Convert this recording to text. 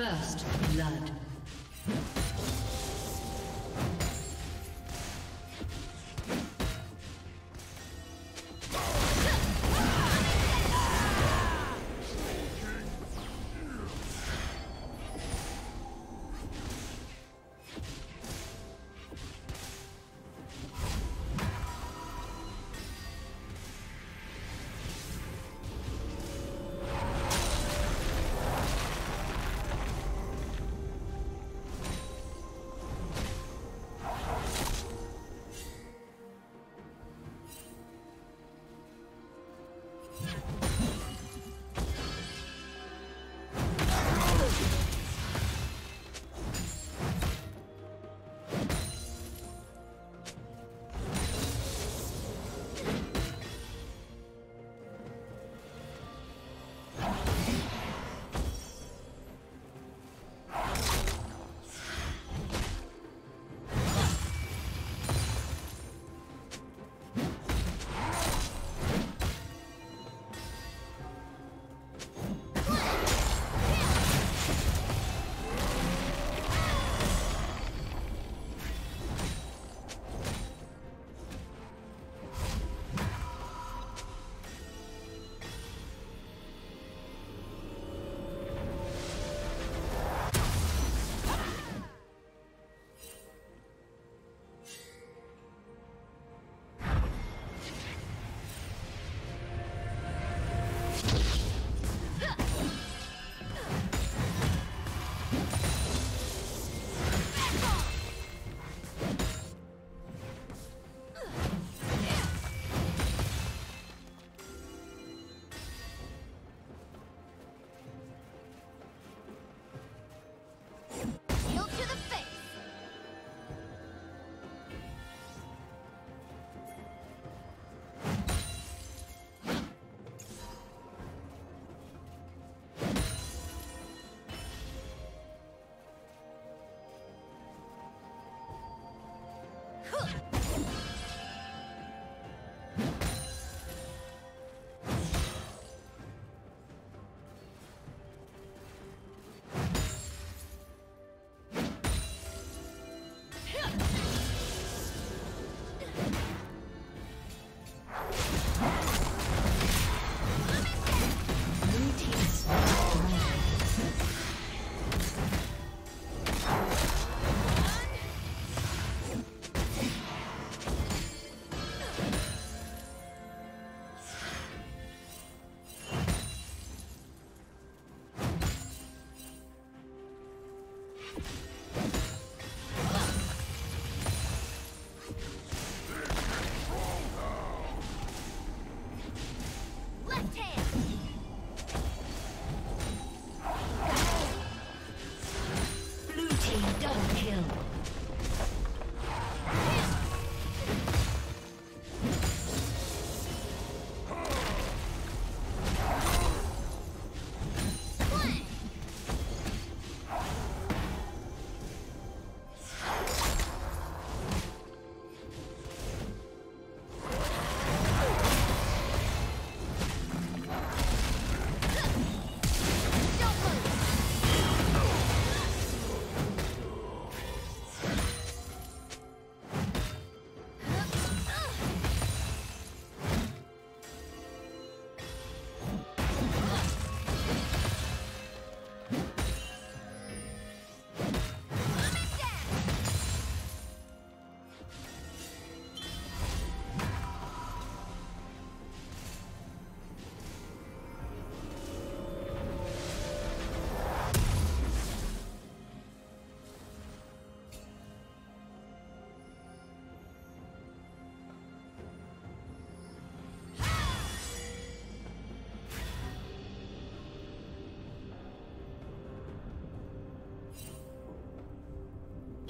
First blood.